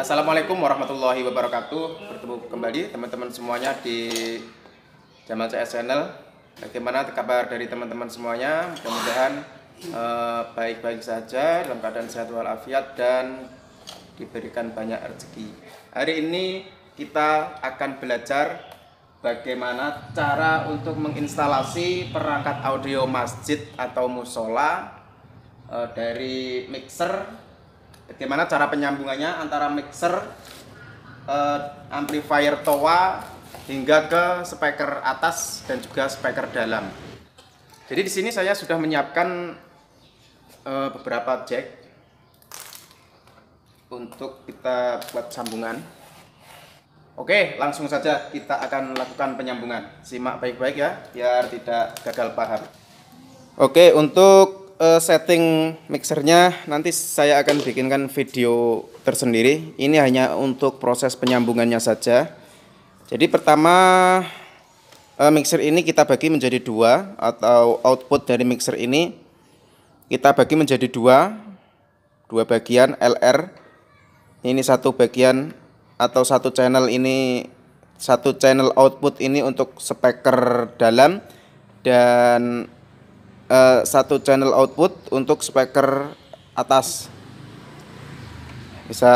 Assalamualaikum warahmatullahi wabarakatuh. Bertemu kembali teman-teman semuanya di Jamal CS Channel. Bagaimana kabar dari teman-teman semuanya? Mudah-mudahan eh, baik-baik saja Dalam keadaan sehat walafiat Dan diberikan banyak rezeki. Hari ini kita akan belajar Bagaimana cara untuk menginstalasi perangkat audio masjid atau musola eh, Dari mixer bagaimana cara penyambungannya antara mixer eh, amplifier toa hingga ke speaker atas dan juga speaker dalam. Jadi di sini saya sudah menyiapkan eh, beberapa jack untuk kita buat sambungan. Oke, langsung saja kita akan lakukan penyambungan. Simak baik-baik ya, biar tidak gagal paham. Oke, untuk uh, setting mixernya nanti saya akan bikinkan video tersendiri. Ini hanya untuk proses penyambungannya saja. Jadi pertama uh, mixer ini kita bagi menjadi dua atau output dari mixer ini kita bagi menjadi dua, dua bagian LR. Ini satu bagian atau satu channel ini satu channel output ini untuk speaker dalam dan uh, satu channel output untuk speaker atas. Bisa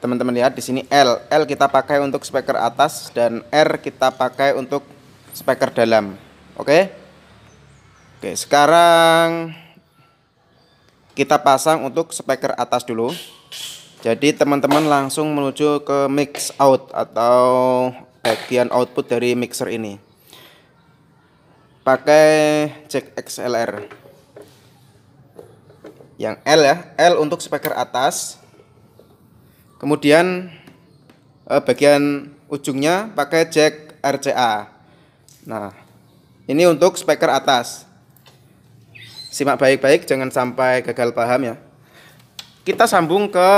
teman-teman lihat di sini L. L kita pakai untuk speaker atas dan R kita pakai untuk speaker dalam. Oke? Oke sekarang kita pasang untuk speaker atas dulu. Jadi teman-teman langsung menuju ke mix out atau bagian output dari mixer ini pakai jack XLR yang L ya L untuk speaker atas. Kemudian eh, bagian ujungnya pakai jack RCA nah ini untuk speaker atas. Simak baik-baik jangan sampai gagal paham ya. Kita sambung ke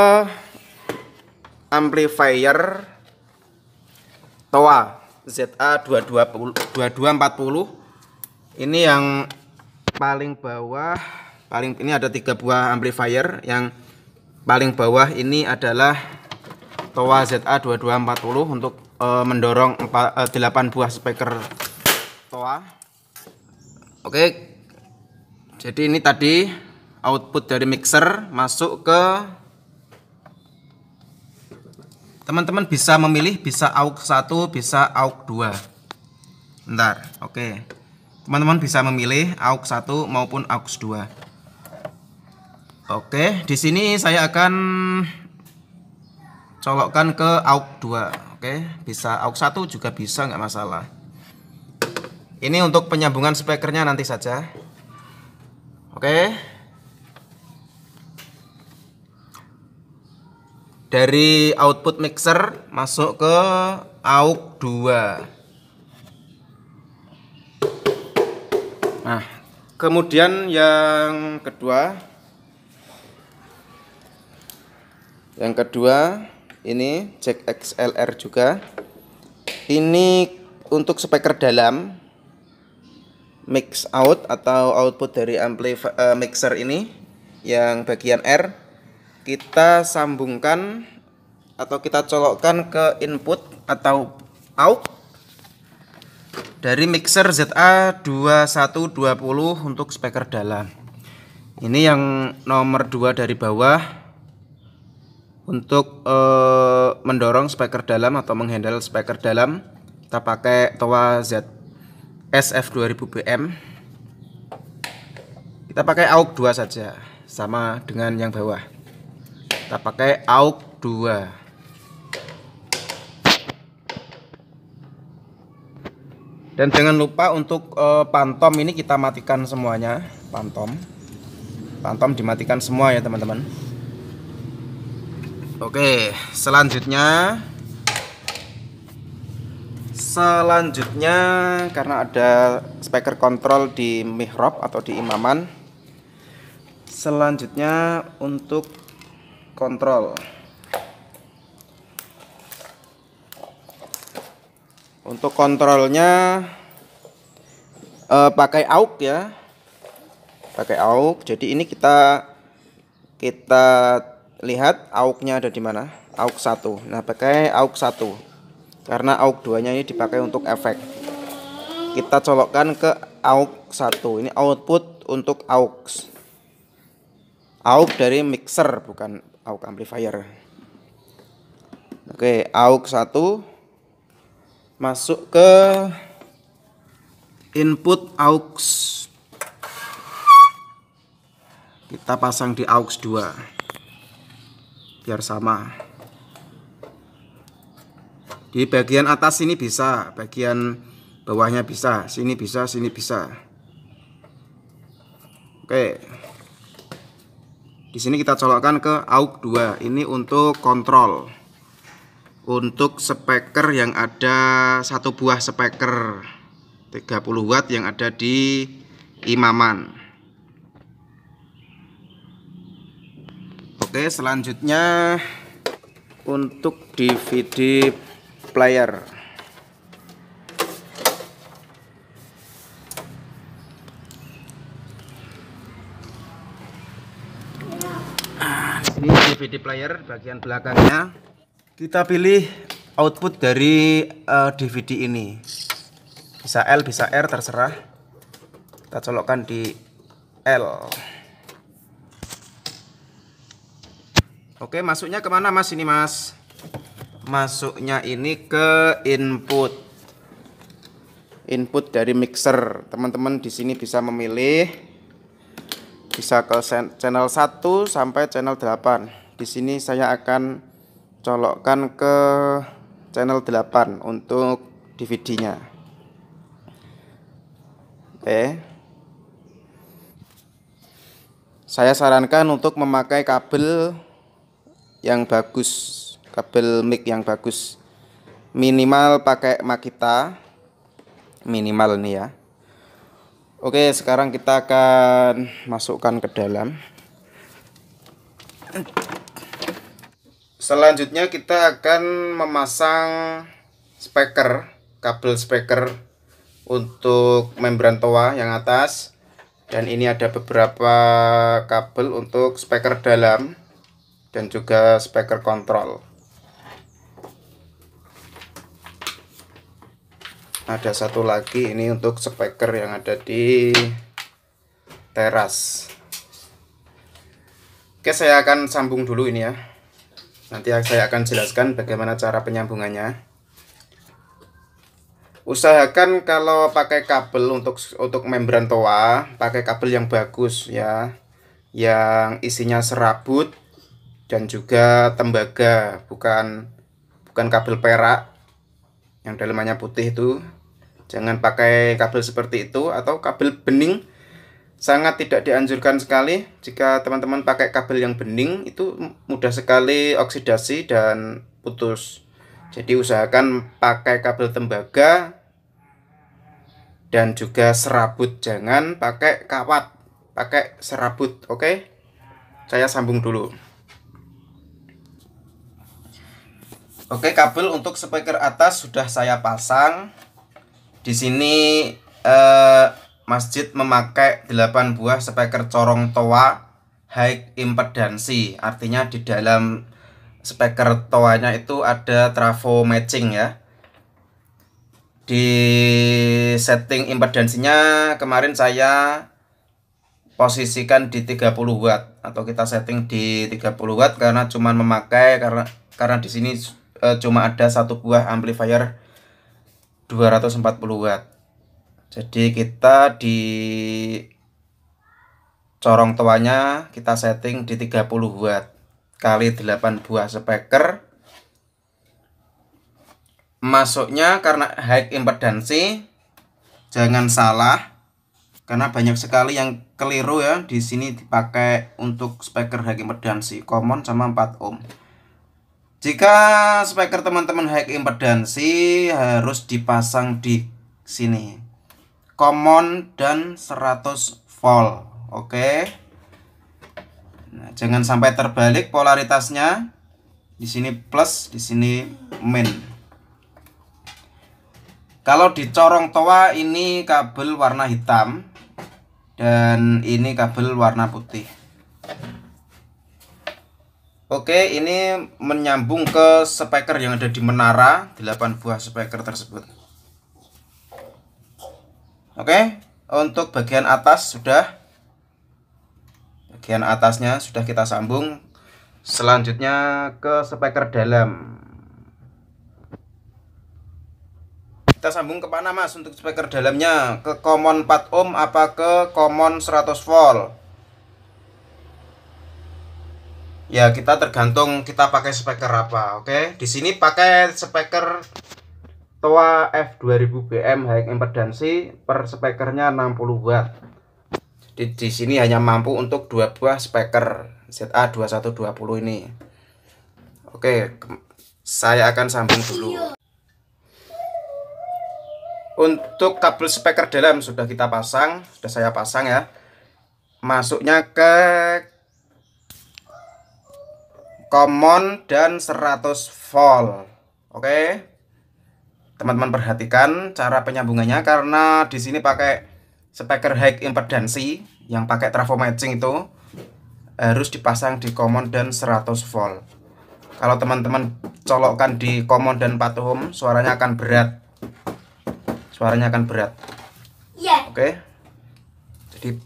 amplifier TOA ZA 2240 2240 ini yang paling bawah paling ini ada tiga buah amplifier. Yang paling bawah ini adalah Towa ZA2240 untuk e, mendorong 4, e, 8 buah speaker Towa. Oke. Jadi ini tadi output dari mixer masuk ke teman-teman bisa memilih bisa AUX 1 bisa AUX 2 bentar oke teman-teman bisa memilih AUX 1 maupun AUX 2 Oke di sini saya akan colokkan ke AUX 2 Oke bisa AUX 1 juga bisa nggak masalah. Ini untuk penyambungan speakernya nanti saja. Oke. Dari output mixer masuk ke AUX 2 Nah, kemudian yang kedua. Yang kedua ini jack XLR juga. Ini untuk speaker dalam mix out atau output dari amplifier uh, mixer ini yang bagian R. Kita sambungkan atau kita colokkan ke input atau out dari mixer ZA2120 untuk speaker dalam. Ini yang nomor 2 dari bawah. Untuk uh, mendorong speaker dalam atau menghandle speaker dalam kita pakai Towa Z SF 2000 BM kita pakai AUX 2 saja sama dengan yang bawah. Kita pakai AUX 2 dan jangan lupa untuk uh, pantom ini kita matikan semuanya. Pantom. Pantom dimatikan semua ya teman-teman. Oke selanjutnya. Selanjutnya karena ada speaker kontrol di mihrab atau di imaman. Selanjutnya untuk kontrol Untuk kontrolnya uh, pakai AUX ya. Pakai AUX. Jadi ini kita kita lihat AUX-nya ada di mana? AUX 1. Nah, pakai AUX 1. Karena AUX 2-nya ini dipakai untuk efek. Kita colokkan ke AUX 1. Ini output untuk AUX. AUX dari mixer bukan AUX amplifier. Oke, AUX 1 masuk ke input AUX. Kita pasang di AUX 2 biar sama. Di bagian atas ini bisa bagian bawahnya bisa sini bisa sini bisa. Oke. Di sini kita colokkan ke AUX 2 ini untuk kontrol untuk speaker yang ada satu buah speaker 30 watt yang ada di imaman. Oke selanjutnya untuk DVD player. Ini DVD player bagian belakangnya kita pilih output dari uh, eh, DVD ini bisa L bisa R terserah kita colokkan di L Oke, masuknya ke mana mas ini mas? Masuknya ini ke input. Input dari mixer. Teman-teman di sini bisa memilih bisa ke channel 1 sampai channel 8. Di sini saya akan colokkan ke channel 8 untuk DVD-nya. Oke. Saya sarankan untuk memakai kabel yang bagus kabel mic yang bagus minimal pakai Makita minimal nih ya Oke sekarang kita akan masukkan ke dalam selanjutnya kita akan memasang speaker kabel speaker untuk membran toa yang atas. Dan ini ada beberapa kabel untuk speaker dalam dan juga speaker kontrol. Ada satu lagi ini untuk speaker yang ada di teras. Oke saya akan sambung dulu ini ya nanti saya akan jelaskan bagaimana cara penyambungannya. Usahakan kalau pakai kabel untuk untuk membran toa pakai kabel yang bagus ya yang isinya serabut dan juga tembaga bukan bukan kabel perak yang dalamannya putih itu. Jangan pakai kabel seperti itu atau kabel bening sangat tidak dianjurkan sekali. Jika teman-teman pakai kabel yang bening itu mudah sekali oksidasi dan putus. Jadi usahakan pakai kabel tembaga dan juga serabut. Jangan pakai kawat pakai serabut oke? Saya sambung dulu. Oke, kabel untuk speaker atas sudah saya pasang. Di sini eh, masjid memakai 8 buah speaker corong toa high impedansi. Artinya di dalam speaker toanya itu ada trafo matching ya. Di setting impedansinya kemarin saya posisikan di 30 watt atau kita setting di 30 watt karena cuma memakai karena karena di sini e, cuma ada satu buah amplifier 240 watt jadi kita di corong tuanya kita setting di 30 watt kali 8 buah speaker masuknya karena high impedansi jangan salah karena banyak sekali yang keliru ya di sini dipakai untuk speaker high impedansi common sama 4 ohm jika speaker teman-teman high impedansi harus dipasang di sini. Common dan 100 volt. Oke. Nah, jangan sampai terbalik polaritasnya. Di sini plus, di sini min. Kalau dicorong toa ini kabel warna hitam dan ini kabel warna putih. Oke, ini menyambung ke speaker yang ada di menara 8 buah speaker tersebut. Oke, untuk bagian atas sudah bagian atasnya sudah kita sambung. Selanjutnya ke speaker dalam. Kita sambung ke mana Mas untuk speaker dalamnya? Ke common 4 ohm apa ke common 100 volt? ya kita tergantung kita pakai speaker apa oke di sini pakai speaker Toa F2000 BM high impedansi per speakernya 60 watt. Di, di sini hanya mampu untuk dua buah speaker ZA2120 ini. Oke saya akan sambung dulu. Untuk kabel speaker dalam sudah kita pasang sudah saya pasang ya. Masuknya ke common dan 100 volt. Oke teman-teman perhatikan cara penyambungannya karena di sini pakai speaker high impedansi yang pakai trafo matching itu harus dipasang di common dan 100 volt. Kalau teman-teman colokkan di common dan 4 ohm suaranya akan berat. Suaranya akan berat. Yeah. oke. Jadi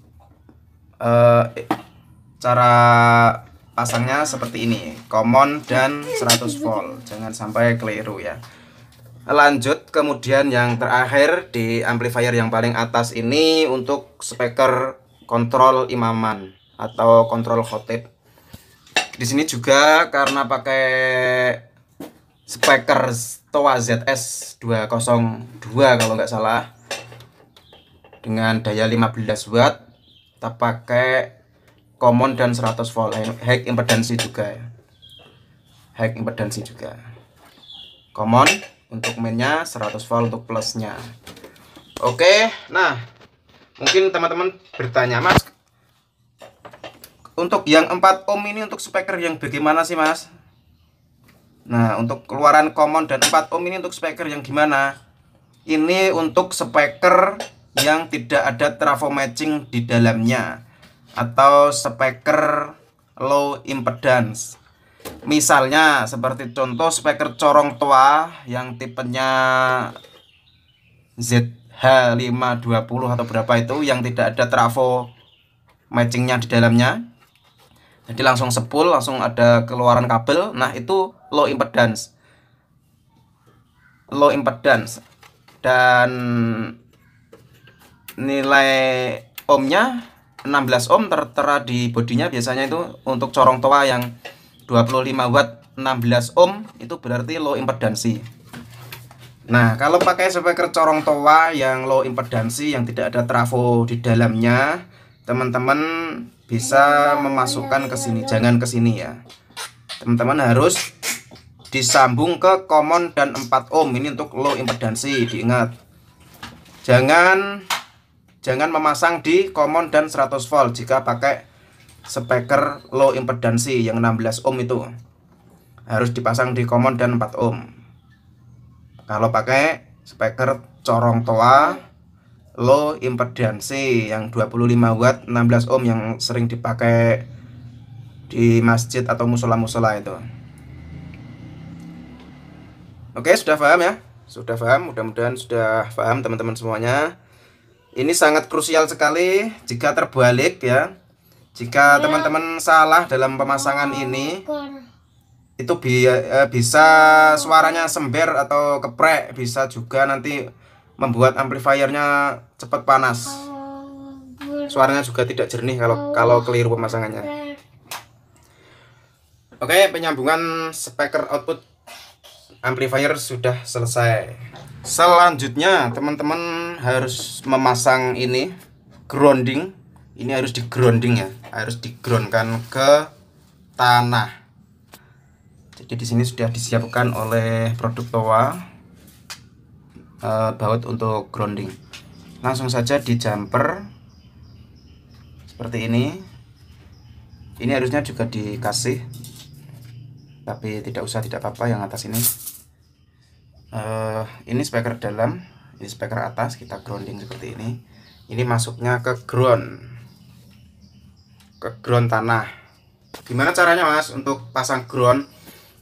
uh, cara pasangnya seperti ini. Common dan 100 volt. Jangan sampai keliru ya lanjut kemudian yang terakhir di amplifier yang paling atas ini untuk speaker kontrol imaman atau kontrol khotib. Di sini juga karena pakai speaker Toa ZS 202 kalau nggak salah. Dengan daya 15 watt kita pakai common dan 100 volt. High impedansi juga ya. High impedansi juga. Common untuk mainnya 100 volt untuk plusnya. Oke nah mungkin teman-teman bertanya mas untuk yang 4 ohm ini untuk speaker yang bagaimana sih mas? Nah untuk keluaran common dan 4 ohm ini untuk speaker yang gimana? Ini untuk speaker yang tidak ada trafo matching di dalamnya atau speaker low impedance misalnya seperti contoh speaker corong tua yang tipenya ZH520 atau berapa itu yang tidak ada trafo matchingnya di dalamnya. Jadi langsung sepul langsung ada keluaran kabel. Nah itu low impedance. Low impedance. Dan nilai ohmnya 16 ohm tertera di bodinya. Biasanya itu untuk corong toa yang 25 watt 16 ohm itu berarti low impedansi. Nah kalau pakai speaker corong toa yang low impedansi yang tidak ada trafo di dalamnya teman-teman bisa memasukkan ke sini. Jangan ke sini ya. Teman-teman harus disambung ke common dan 4 ohm. Ini untuk low impedansi diingat. Jangan Jangan memasang di common dan 100 volt. Jika pakai speaker low impedansi yang 16 ohm itu. Harus dipasang di common dan 4 ohm. Kalau pakai speaker corong toa low impedansi yang 25 watt 16 ohm yang sering dipakai di masjid atau musola-musola itu. Oke, sudah paham ya? Sudah paham? Mudah-mudahan sudah paham teman-teman semuanya. Ini sangat krusial sekali jika terbalik ya. Jika iya. teman-teman salah dalam pemasangan ini itu bi eh, bisa suaranya sember atau keprek, bisa juga nanti membuat amplifiernya cepat panas. Suaranya juga tidak jernih kalau kalau keliru pemasangannya. Oke, penyambungan speaker output amplifier sudah selesai selanjutnya teman-teman harus memasang ini grounding ini harus di grounding ya. Harus digroundkan ke tanah. Jadi di sini sudah disiapkan oleh produk Toa uh, baut untuk grounding. Langsung saja di jumper seperti ini. Ini harusnya juga dikasih tapi tidak usah tidak apa-apa yang atas ini. Uh, ini speaker dalam ini speaker atas kita grounding seperti ini. Ini masuknya ke ground ke ground tanah. Gimana caranya mas untuk pasang ground?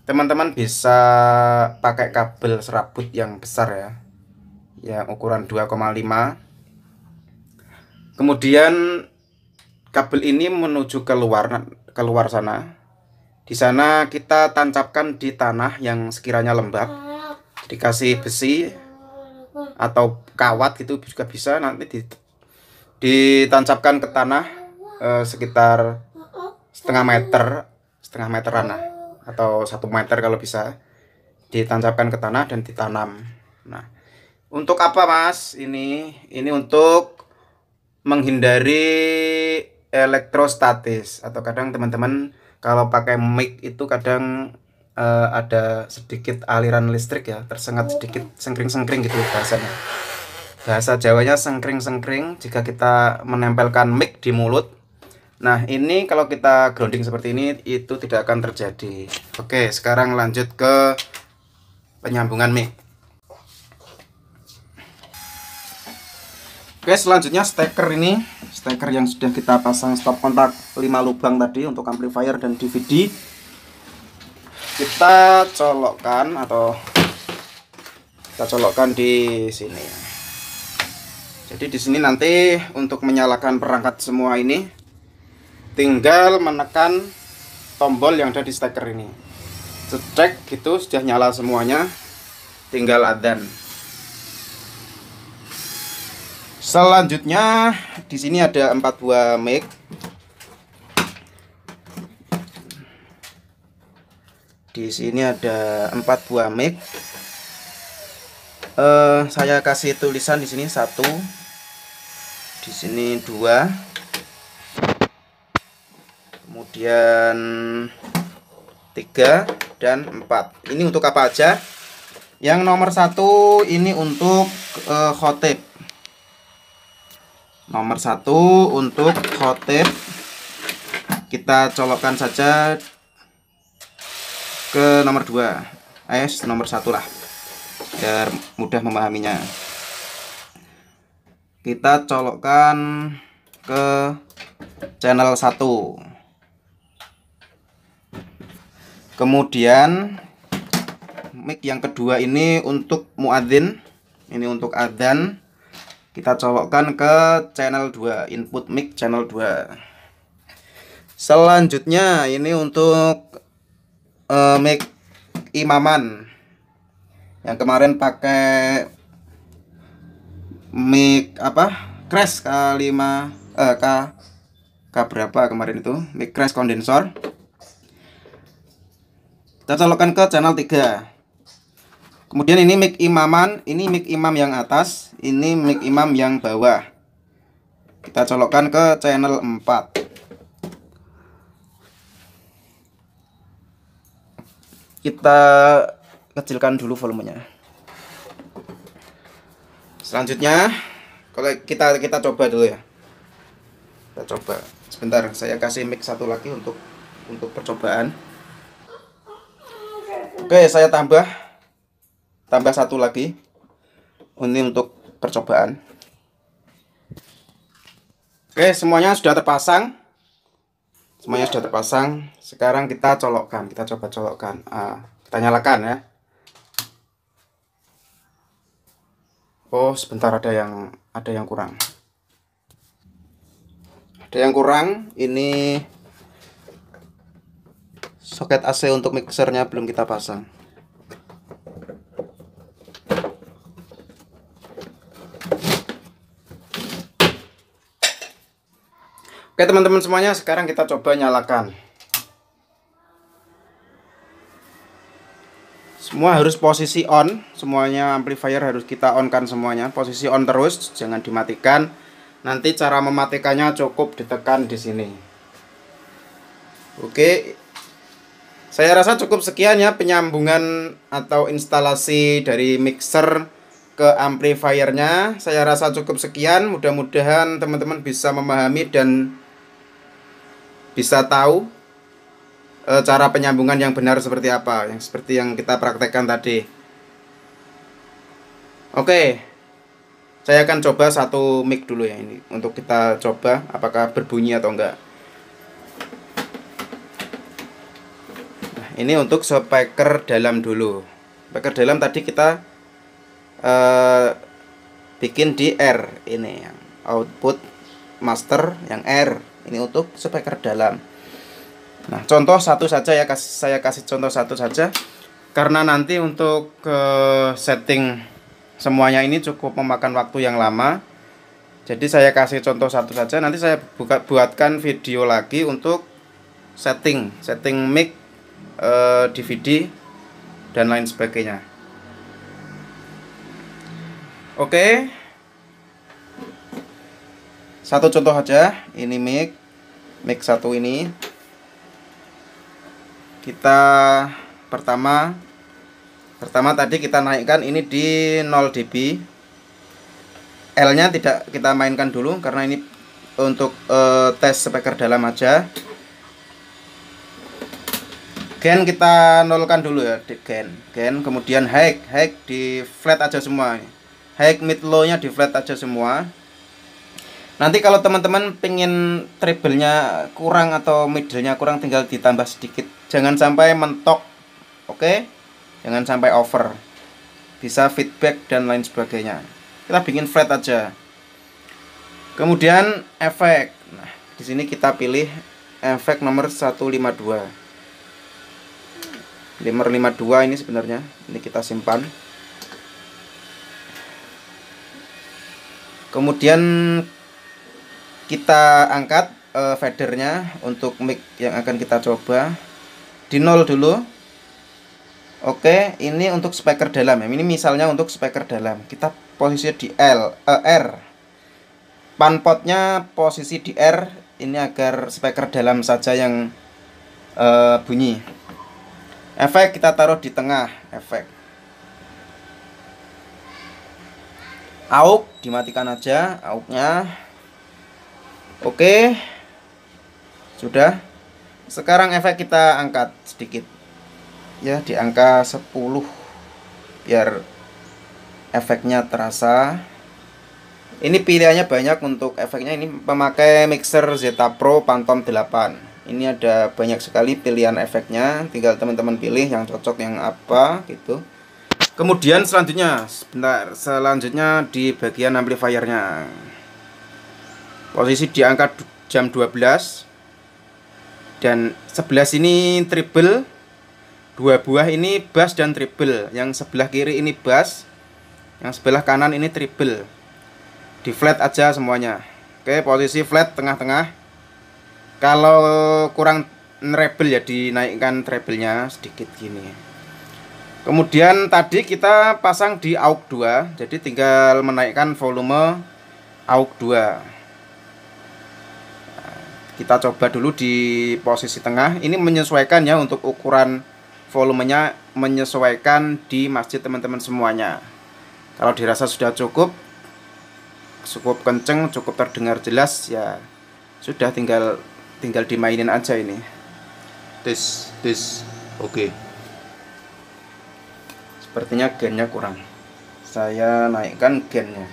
Teman-teman bisa pakai kabel serabut yang besar ya yang ukuran 2,5 kemudian kabel ini menuju keluar keluar sana. Di sana kita tancapkan di tanah yang sekiranya lembab. Dikasih besi atau kawat gitu juga bisa. Nanti ditancapkan ke tanah eh, sekitar setengah meter setengah meteran lah atau satu meter kalau bisa ditancapkan ke tanah dan ditanam. Nah untuk apa mas? Ini ini untuk menghindari elektrostatis atau kadang teman-teman kalau pakai mic itu kadang uh, ada sedikit aliran listrik ya tersengat sedikit sengkring-sengkring gitu bahasanya. Bahasa Jawanya sengkring-sengkring jika kita menempelkan mic di mulut Nah ini kalau kita grounding seperti ini itu tidak akan terjadi. Oke sekarang lanjut ke penyambungan mic. Oke selanjutnya steker ini. Steker yang sudah kita pasang stop kontak 5 lubang tadi untuk amplifier dan DVD Kita colokkan atau kita colokkan di sini. Jadi di sini nanti untuk menyalakan perangkat semua ini tinggal menekan tombol yang ada di steker ini. Cek gitu sudah nyala semuanya. Tinggal adan. Selanjutnya di sini ada empat buah mic. Di sini ada empat buah mic. Uh, saya kasih tulisan di sini satu. Di sini dua kemudian 3 dan 4 ini untuk apa aja? Yang nomor satu ini untuk uh, khotib. Nomor satu untuk khotib. Kita colokkan saja ke nomor 2 eh nomor satu lah. Biar mudah memahaminya. Kita colokkan ke channel 1 kemudian mic yang kedua ini untuk muadzin. Ini untuk adzan. Kita colokkan ke channel 2 input mic channel 2 selanjutnya ini untuk uh, mic imaman. Yang kemarin pakai mic apa? Crash K5 eh, K K berapa kemarin itu? Mic crash kondensor kita colokkan ke channel 3 kemudian ini mic imaman ini mic imam yang atas ini mic imam yang bawah. Kita colokkan ke channel 4 kita kecilkan dulu volumenya. Selanjutnya kalau kita kita coba dulu ya. Kita coba. Sebentar saya kasih mic satu lagi untuk untuk percobaan Oke, saya tambah tambah satu lagi. Ini untuk percobaan. Oke, semuanya sudah terpasang. Semuanya sudah terpasang. Sekarang kita colokkan, kita coba colokkan. Ah, kita nyalakan ya. Oh, sebentar ada yang ada yang kurang. Ada yang kurang. Ini soket AC untuk mixernya belum kita pasang. Oke teman-teman semuanya sekarang kita coba nyalakan. Semua harus posisi on Semuanya amplifier harus kita on kan semuanya. Posisi on terus jangan dimatikan. Nanti cara mematikannya cukup ditekan di sini. Oke saya rasa cukup sekian ya penyambungan atau instalasi dari mixer ke amplifiernya. Saya rasa cukup sekian. Mudah-mudahan teman-teman bisa memahami dan bisa tahu e, cara penyambungan yang benar seperti apa, yang seperti yang kita praktekkan tadi. Oke. Saya akan coba satu mic dulu ya ini untuk kita coba apakah berbunyi atau enggak. Ini untuk speaker dalam dulu. Speaker dalam tadi kita uh, bikin di R. Ini yang output master yang R. Ini untuk speaker dalam. Nah contoh satu saja ya saya kasih contoh satu saja. Karena nanti untuk ke setting semuanya ini cukup memakan waktu yang lama. Jadi saya kasih contoh satu saja. Nanti saya buka buatkan video lagi untuk setting setting mic eh, DVD dan lain sebagainya. Oke. Satu contoh aja. Ini mic. Mic satu ini. Kita pertama pertama tadi kita naikkan ini di 0 dB. L nya tidak kita mainkan dulu karena ini untuk uh, tes speaker dalam aja Gen kita nolkan dulu ya di gen. Gen kemudian high, high di flat aja semua. High mid low nya di flat aja semua. Nanti kalau teman-teman pengen treble-nya kurang atau middle-nya kurang tinggal ditambah sedikit. Jangan sampai mentok. Oke? Okay? Jangan sampai over. Bisa feedback dan lain sebagainya. Kita bikin flat aja. Kemudian efek. Nah, di sini kita pilih efek nomor 152 552 ini sebenarnya. Ini kita simpan. Kemudian kita angkat uh, fadernya untuk mic yang akan kita coba. Di nol dulu. Oke ini untuk speaker dalam ya. Ini misalnya untuk speaker dalam. Kita posisi di L uh, R. Panpotnya posisi di R. Ini agar speaker dalam saja yang uh, bunyi efek kita taruh di tengah efek. Auk dimatikan aja auknya. Oke. Sudah. Sekarang efek kita angkat sedikit. Ya di angka 10 biar efeknya terasa. Ini pilihannya banyak untuk efeknya. Ini memakai mixer Zeta Pro Phantom 8 ini ada banyak sekali pilihan efeknya. Tinggal teman-teman pilih yang cocok yang apa gitu. Kemudian selanjutnya sebentar selanjutnya di bagian amplifiernya. Posisi di angka jam 12 dan 11 ini treble dua buah ini bass dan treble yang sebelah kiri ini bass. Yang sebelah kanan ini treble di flat aja semuanya. Oke posisi flat tengah-tengah kalau kurang treble ya dinaikkan treble-nya sedikit gini. Kemudian tadi kita pasang di AUX 2 jadi tinggal menaikkan volume AUX 2 kita coba dulu di posisi tengah. Ini menyesuaikan ya untuk ukuran volumenya menyesuaikan di masjid teman-teman semuanya. Kalau dirasa sudah cukup cukup kenceng cukup terdengar jelas ya sudah tinggal tinggal dimainin aja ini. Tes tes oke. Okay. sepertinya gennya kurang. Saya naikkan gennya.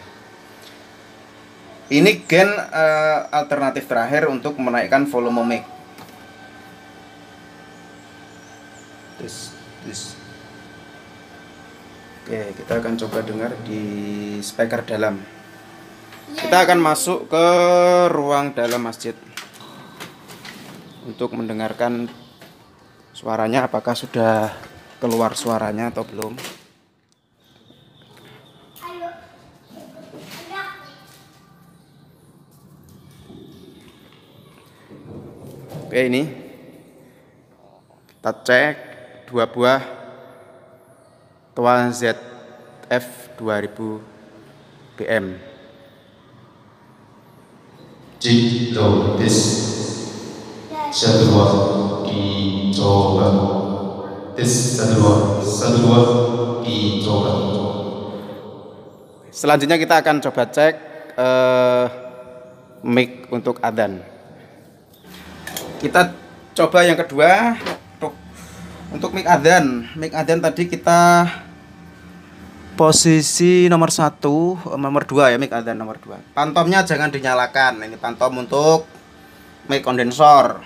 Ini gen uh, alternatif terakhir untuk menaikkan volume mic. Tes tes oke kita akan coba dengar di speaker dalam. Kita akan masuk ke ruang dalam masjid untuk mendengarkan suaranya apakah sudah keluar suaranya atau belum? Oke ini. Kita cek dua buah Tuan ZF 2000 BM Jika this Dicoba. Tes dicoba. Selanjutnya kita akan coba cek uh, mic untuk adan kita coba yang kedua untuk untuk mic adan mic adan tadi kita posisi nomor satu nomor dua ya mic adan nomor dua. Pantomnya jangan dinyalakan. Ini pantom untuk mic kondensor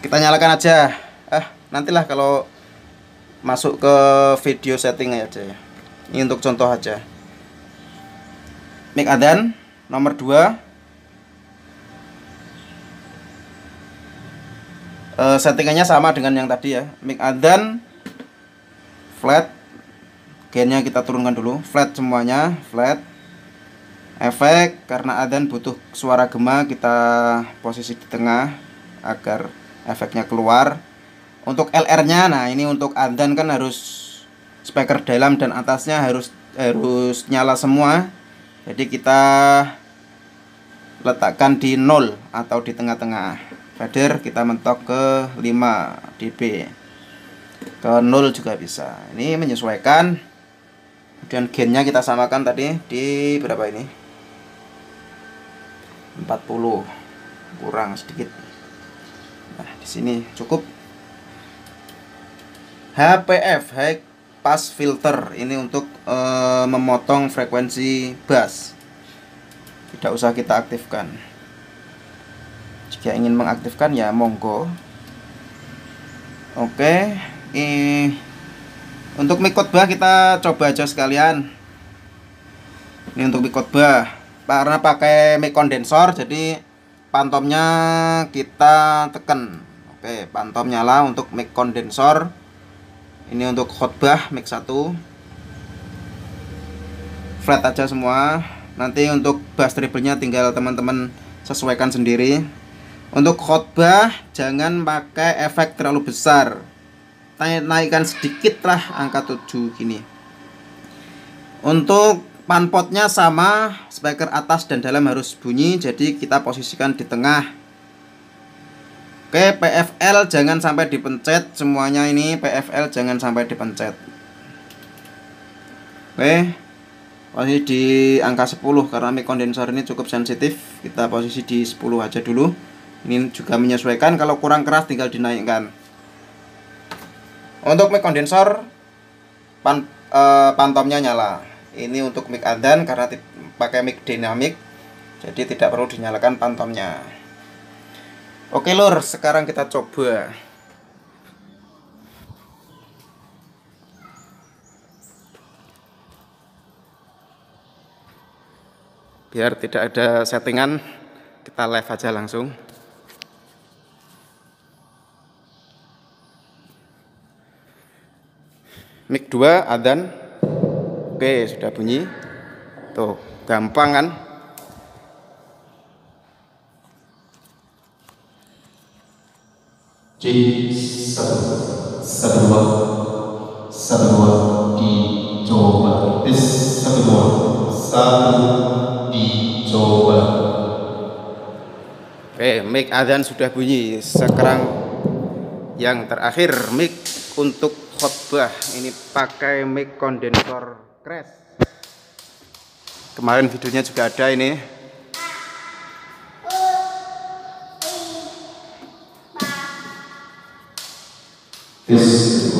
kita nyalakan aja. Nantilah kalau masuk ke video setting aja ya. Ini untuk contoh aja. Mic adan nomor 2 uh, eh, settingannya sama dengan yang tadi ya. Mic adan flat. Gainnya kita turunkan dulu. Flat semuanya flat. Efek karena adan butuh suara gema kita posisi di tengah agar efeknya keluar. Untuk LR nya nah ini untuk adan kan harus speaker dalam dan atasnya harus harus nyala semua. Jadi kita letakkan di 0 atau di tengah-tengah. Fader kita mentok ke 5 dB. Ke 0 juga bisa. Ini menyesuaikan. Kemudian gainnya kita samakan tadi di berapa ini? 40 kurang sedikit. di sini cukup. HPF high pass filter. Ini untuk e, memotong frekuensi bass. Tidak usah kita aktifkan. Jika ingin mengaktifkan ya monggo. Oke ini untuk mic khotbah kita coba aja sekalian. Ini untuk mic khotbah karena pakai mic kondensor jadi pantomnya kita tekan oke pantom nyala untuk mic kondensor ini untuk khotbah mic 1 flat aja semua. Nanti untuk bass treble-nya tinggal teman-teman sesuaikan sendiri. Untuk khotbah jangan pakai efek terlalu besar. Naikkan sedikit lah angka 7 gini. Untuk panpotnya sama speaker atas dan dalam harus bunyi jadi kita posisikan di tengah Oke, PFL jangan sampai dipencet semuanya ini PFL jangan sampai dipencet. Oke. Posisi di angka 10 karena mic kondensor ini cukup sensitif. Kita posisi di 10 aja dulu. Ini juga menyesuaikan kalau kurang keras tinggal dinaikkan. Untuk mic kondensor pan, eh, pantomnya nyala. Ini untuk mic adan karena pakai mic dinamik jadi tidak perlu dinyalakan pantomnya. Oke lur, sekarang kita coba. Biar tidak ada settingan, kita live aja langsung. Mic 2 adan. Oke, sudah bunyi. Tuh, gampang kan? J satu satu dua satu dua dicoba tes satu dicoba Oke, mic azan sudah bunyi. Sekarang yang terakhir mic untuk khotbah ini pakai mic kondensor crash. Kemarin videonya juga ada ini Tes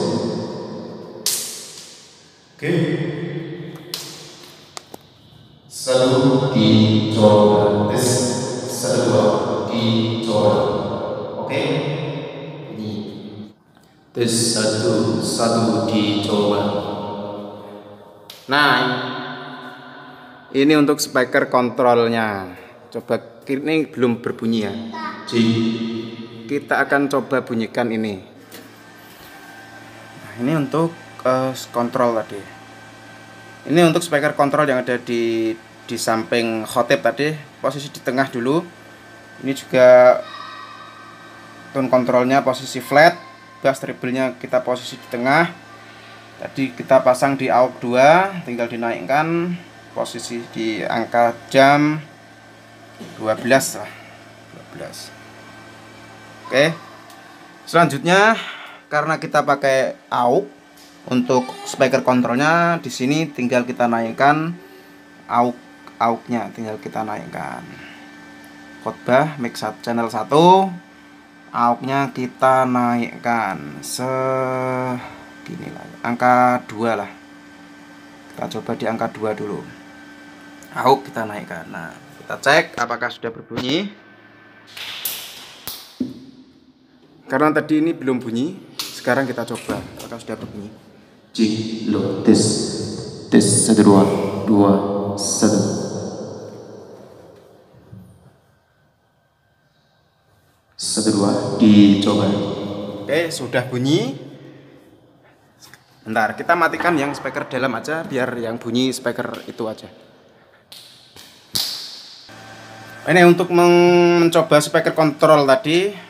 Oke. Satu dicoba. Tes satu dua dicoba. Oke. Ini. Tes satu satu dicoba. Nah, ini untuk speaker kontrolnya. Coba ini belum berbunyi ya. J. Kita akan coba bunyikan ini ini untuk uh, kontrol tadi. Ini untuk speaker kontrol yang ada di di samping hotep tadi posisi di tengah dulu. Ini juga tone kontrolnya posisi flat bass treble-nya kita posisi di tengah. Tadi kita pasang di AUX 2 tinggal dinaikkan posisi di angka jam 12 lah 12 oke selanjutnya karena kita pakai AUX untuk speaker kontrolnya di sini tinggal kita naikkan AUX AUX-nya tinggal kita naikkan. Khotbah mix channel 1 AUX-nya kita naikkan. Segini lah angka 2 lah. Kita coba di angka 2 dulu. AUX kita naikkan. Nah kita cek apakah sudah berbunyi. Karena tadi ini belum bunyi sekarang kita coba. Apakah sudah berbunyi Cik, lo, tes, tes, satu, dua, dua, satu. Satu, dua, dicoba. oke sudah bunyi. Bentar kita matikan yang speaker dalam aja biar yang bunyi speaker itu aja. Ini untuk men- mencoba speaker kontrol tadi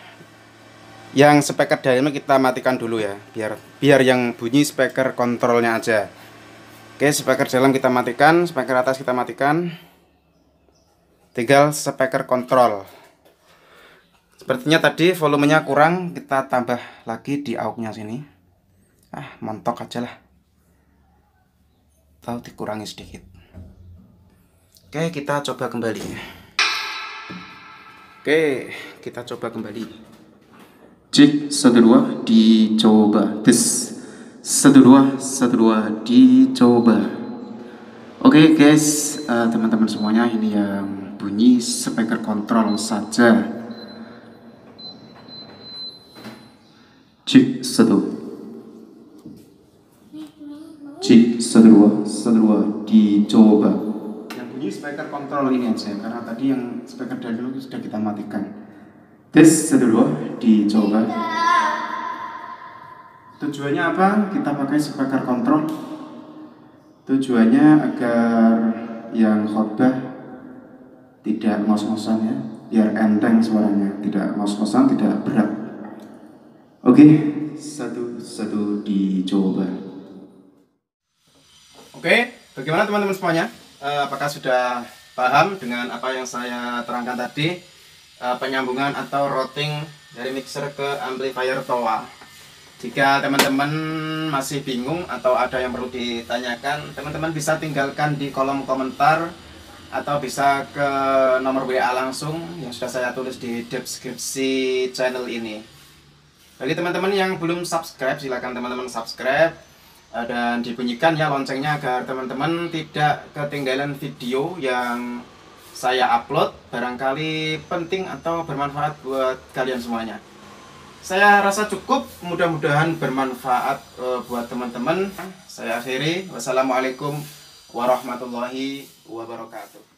yang speaker dalamnya kita matikan dulu ya biar biar yang bunyi speaker kontrolnya aja. Oke speaker dalam kita matikan speaker atas kita matikan. Tinggal speaker kontrol. Sepertinya tadi volumenya kurang kita tambah lagi di AUX nya sini. Ah montok aja lah. Atau dikurangi sedikit. Oke kita coba kembali. Oke kita coba kembali Cik, satu, dua, dicoba. Tes, satu, dua, satu, dua, dicoba. Oke guys, eh, teman-teman semuanya ini yang bunyi speaker kontrol saja. Cik, satu. Cik, satu, dua, satu, dua, dicoba. yang bunyi speaker kontrol ini aja karena tadi yang speaker dari dulu sudah kita matikan Satu, dua, dicoba. tujuannya apa kita pakai speaker kontrol Tujuannya agar yang khotbah tidak ngos-ngosan ya, biar enteng suaranya, tidak ngos-ngosan, tidak berat. Oke, satu satu dicoba. Oke, bagaimana teman-teman semuanya? Eh, apakah sudah paham dengan apa yang saya terangkan tadi? Eh, penyambungan atau routing dari mixer ke amplifier TOA. Jika teman-teman masih bingung atau ada yang perlu ditanyakan, teman-teman bisa tinggalkan di kolom komentar atau bisa ke nomor WA langsung yang sudah saya tulis di deskripsi channel ini. Bagi teman-teman yang belum subscribe, silakan teman-teman subscribe eh, dan dibunyikan ya loncengnya agar teman-teman tidak ketinggalan video yang saya upload barangkali penting atau bermanfaat buat kalian semuanya. Saya rasa cukup, mudah-mudahan bermanfaat eh, buat teman-teman. Saya akhiri, wassalamualaikum warahmatullahi wabarakatuh.